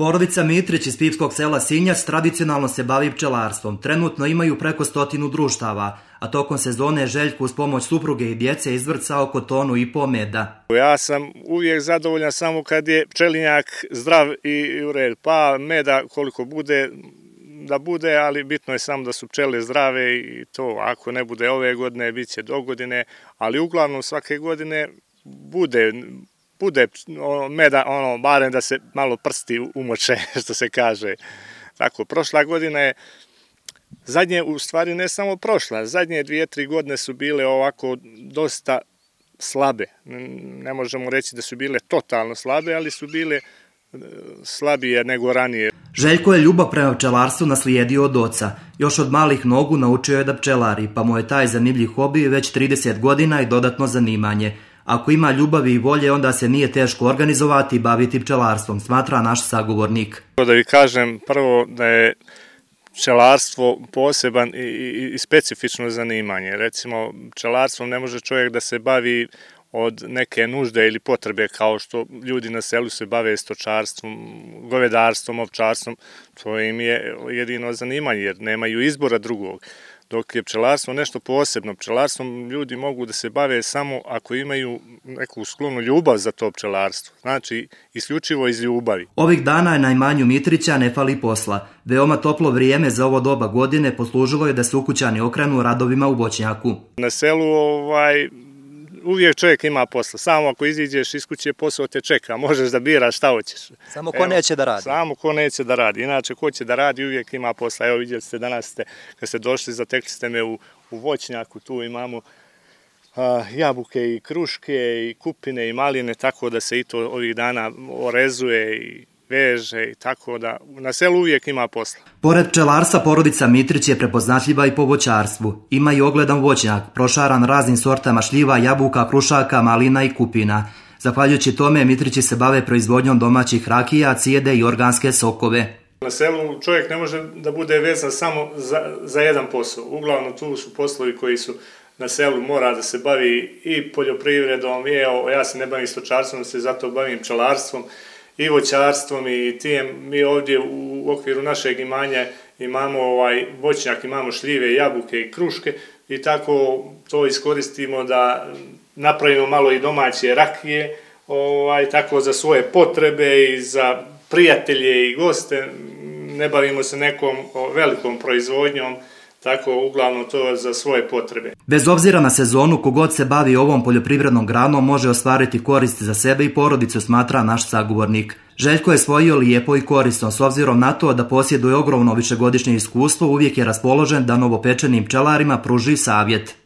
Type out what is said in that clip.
Porodica Mitrić iz Pipskog sela Sinjac tradicionalno se bavi pčelarstvom. Trenutno imaju preko stotinu društava, a tokom sezone Željku uz pomoć supruge i djece izvrca oko tonu i po meda. Ja sam uvijek zadovoljan samo kad je pčelinjak zdrav i u red. Pa meda koliko bude, da bude, ali bitno je samo da su pčele zdrave i to ako ne bude ove godine, bit će do godine, ali uglavnom svake godine bude bude ono, meda, ono, barem da se malo prsti umoče, što se kaže. Tako, prošla godina je, zadnje, u stvari ne samo prošla, zadnje dvije, tri godine su bile ovako dosta slabe. Ne možemo reći da su bile totalno slabe, ali su bile e, slabije nego ranije. Željko je ljubav prema pčelarstvu naslijedio od oca. Još od malih nogu naučio je da pčelari, pa mu je taj zanimljiv hobi već 30 godina i dodatno zanimanje. Ako ima ljubavi i volje, onda se nije teško organizovati i baviti pčelarstvom, smatra naš sagovornik. Da vi kažem prvo da je pčelarstvo poseban i, i, i specifično zanimanje. Recimo, pčelarstvom ne može čovjek da se bavi od neke nužde ili potrebe kao što ljudi na selu se bave stočarstvom, govedarstvom, ovčarstvom, to im je jedino zanimanje jer nemaju izbora drugog dok je pčelarstvo nešto posebno. Pčelarstvom ljudi mogu da se bave samo ako imaju neku sklonu ljubav za to pčelarstvo. Znači, isključivo iz ljubavi. Ovih dana je najmanju Mitrića ne fali posla. Veoma toplo vrijeme za ovo doba godine poslužilo je da se ukućani okrenu radovima u Boćnjaku. Na selu ovaj, uvijek čovjek ima posla. Samo ako iziđeš iz kuće, posao te čeka. Možeš da biraš šta hoćeš. Samo ko Evo, neće da radi. Samo ko neće da radi. Inače, ko će da radi, uvijek ima posla. Evo vidjeli ste danas, ste, kad ste došli, zatekli ste me u, u voćnjaku. Tu imamo a, jabuke i kruške i kupine i maline, tako da se i to ovih dana orezuje i veže i tako da na selu uvijek ima posla. Pored pčelarstva, porodica Mitrić je prepoznatljiva i po voćarstvu. Ima i ogledan voćnjak, prošaran raznim sortama šljiva, jabuka, krušaka, malina i kupina. Zahvaljujući tome, Mitrići se bave proizvodnjom domaćih rakija, cijede i organske sokove. Na selu čovjek ne može da bude vezan samo za, za jedan posao. Uglavnom tu su poslovi koji su na selu mora da se bavi i poljoprivredom, i evo, ja se ne bavim stočarstvom, se zato bavim pčelarstvom i voćarstvom i tijem. Mi ovdje u okviru našeg imanja imamo ovaj voćnjak, imamo šljive, jabuke i kruške i tako to iskoristimo da napravimo malo i domaće rakije, ovaj, tako za svoje potrebe i za prijatelje i goste. Ne bavimo se nekom velikom proizvodnjom, tako uglavnom to za svoje potrebe. Bez obzira na sezonu, kogod se bavi ovom poljoprivrednom granom može ostvariti korist za sebe i porodicu, smatra naš sagovornik. Željko je svojio lijepo i korisno, s obzirom na to da posjeduje ogromno višegodišnje iskustvo, uvijek je raspoložen da novopečenim pčelarima pruži savjet.